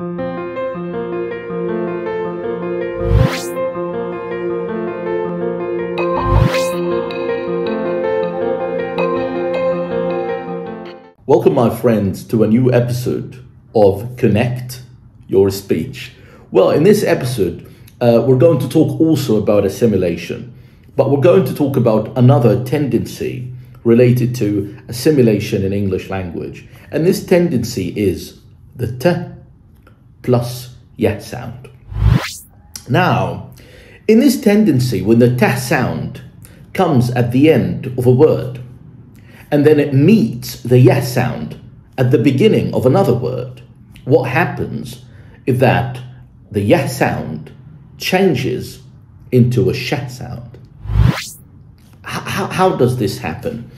Welcome, my friends, to a new episode of Connect Your Speech. Well, in this episode, uh, we're going to talk also about assimilation, but we're going to talk about another tendency related to assimilation in English language. And this tendency is the t plus y sound. Now, in this tendency, when the t sound comes at the end of a word, and then it meets the yes sound at the beginning of another word, what happens is that the yes sound changes into a sh sound. How, how does this happen?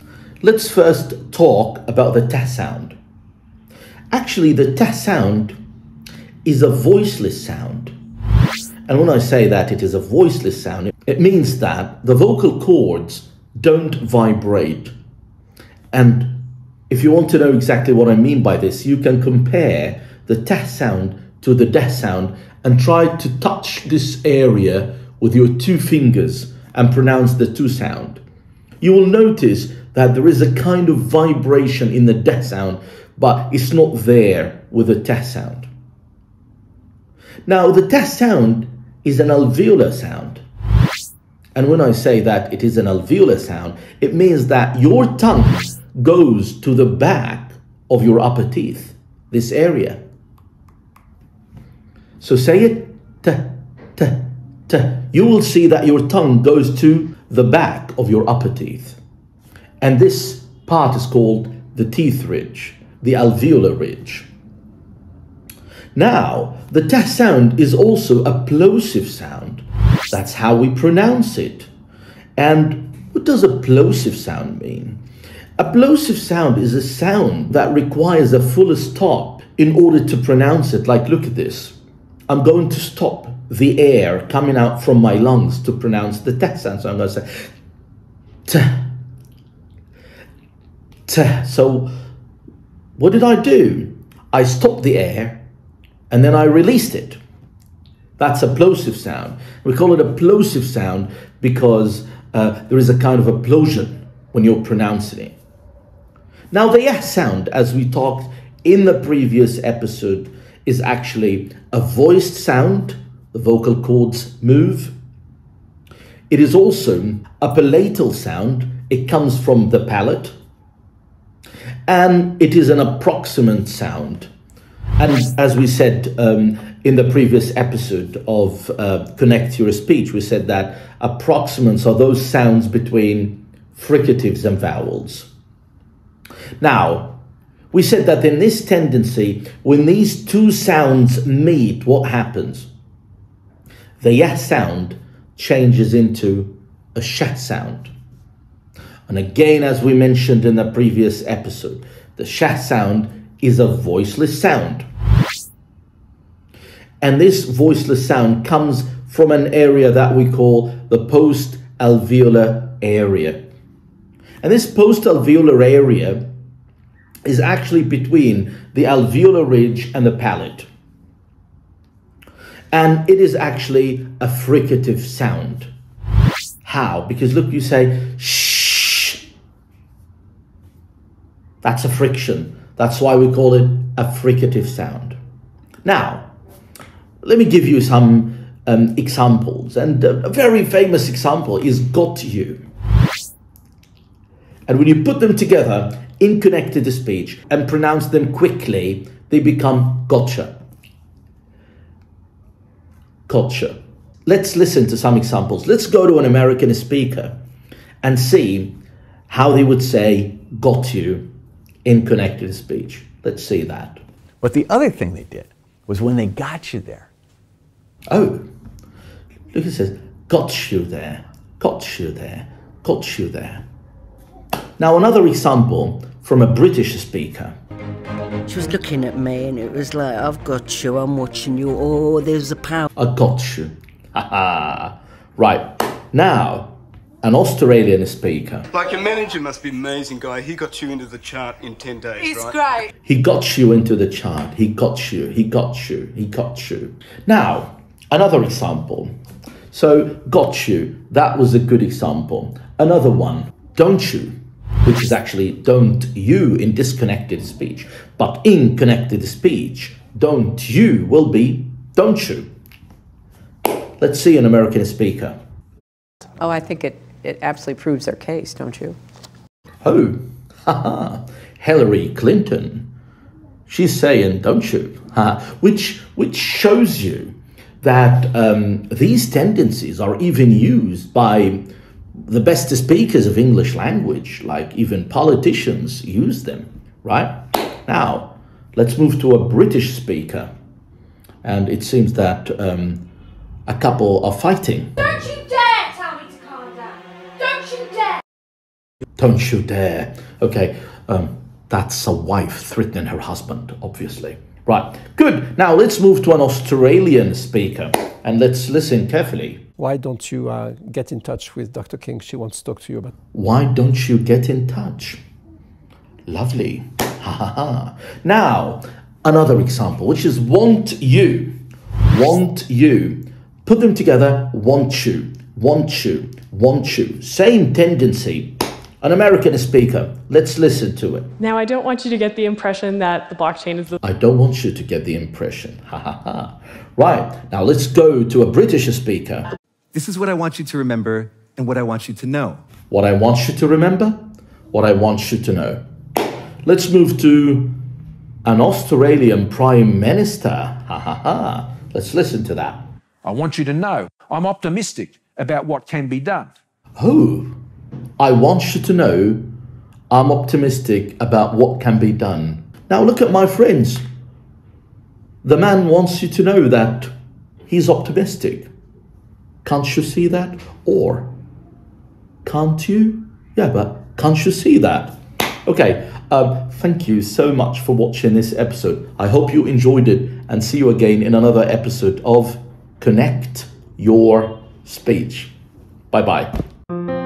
Let's first talk about the t sound. Actually, the t sound is a voiceless sound. And when I say that it is a voiceless sound, it means that the vocal cords don't vibrate and if you want to know exactly what I mean by this, you can compare the t sound to the d sound and try to touch this area with your two fingers and pronounce the two sound. You will notice that there is a kind of vibration in the d sound, but it's not there with the t sound. Now, the t sound is an alveolar sound. And when I say that it is an alveolar sound, it means that your tongue goes to the back of your upper teeth, this area. So say it, t, t, t. You will see that your tongue goes to the back of your upper teeth. And this part is called the teeth ridge, the alveolar ridge. Now, the t sound is also a plosive sound. That's how we pronounce it. And what does a plosive sound mean? A plosive sound is a sound that requires a full stop in order to pronounce it. Like, look at this. I'm going to stop the air coming out from my lungs to pronounce the t sound. So I'm going to say t, t. So what did I do? I stopped the air and then I released it. That's a plosive sound. We call it a plosive sound because uh, there is a kind of a plosion when you're pronouncing it. Now, the yes sound, as we talked in the previous episode, is actually a voiced sound. The vocal cords move. It is also a palatal sound. It comes from the palate. And it is an approximant sound. And as we said um, in the previous episode of uh, Connect Your Speech, we said that approximants are those sounds between fricatives and vowels. Now, we said that in this tendency, when these two sounds meet, what happens? The yes sound changes into a sh sound. And again, as we mentioned in the previous episode, the sh sound is a voiceless sound. And this voiceless sound comes from an area that we call the post-alveolar area. And this post-alveolar area is actually between the alveolar ridge and the palate. And it is actually a fricative sound. How? Because look, you say shh. That's a friction. That's why we call it a fricative sound. Now, let me give you some um, examples. And a very famous example is got you. And when you put them together, in connected speech and pronounce them quickly, they become gotcha. Gotcha. Let's listen to some examples. Let's go to an American speaker and see how they would say got you in connected speech. Let's see that. But the other thing they did was when they got you there. Oh, look, it says, got you there, got you there, got you there. Now, another example from a British speaker. She was looking at me and it was like, I've got you, I'm watching you. Oh, there's a power. I got you. Ha ha. Right. Now, an Australian speaker. Like your manager must be amazing, guy. He got you into the chart in 10 days, He's right? great. He got you into the chart. He got you. He got you. He got you. Now, another example. So, got you. That was a good example. Another one. Don't you, which is actually don't you in disconnected speech. But in connected speech, don't you will be don't you. Let's see an American speaker. Oh, I think it, it absolutely proves their case, don't you? Oh, haha, Hillary Clinton. She's saying, don't you? Ha, which, which shows you that um, these tendencies are even used by the best speakers of English language, like even politicians use them, right? Now, let's move to a British speaker. And it seems that um, a couple are fighting. Don't you dare tell me to calm down! Don't you dare! Don't you dare. Okay, um, that's a wife threatening her husband, obviously. Right, good. Now let's move to an Australian speaker and let's listen carefully. Why don't you uh, get in touch with Dr. King? She wants to talk to you about. Why don't you get in touch? Lovely. Ha ha ha. Now, another example, which is want you. Want you. Put them together, want you, want you, want you. Same tendency. An American speaker. Let's listen to it. Now, I don't want you to get the impression that the blockchain is the I don't want you to get the impression. Ha ha ha. Right, now let's go to a British speaker. This is what I want you to remember and what I want you to know. What I want you to remember, what I want you to know. Let's move to an Australian Prime Minister. Ha ha ha. Let's listen to that. I want you to know I'm optimistic about what can be done. Oh, I want you to know I'm optimistic about what can be done. Now look at my friends. The man wants you to know that he's optimistic. Can't you see that? Or can't you? Yeah, but can't you see that? Okay, um, thank you so much for watching this episode. I hope you enjoyed it and see you again in another episode of Connect Your Speech. Bye bye.